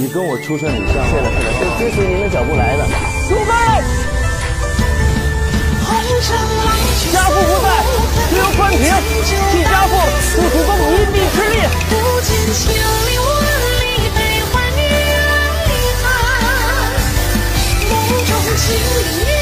你跟我出身很像，是的，是，追随您的脚步来的。出发！家父不在，只有关平替家父助主公一臂之力。里。